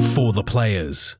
for the players.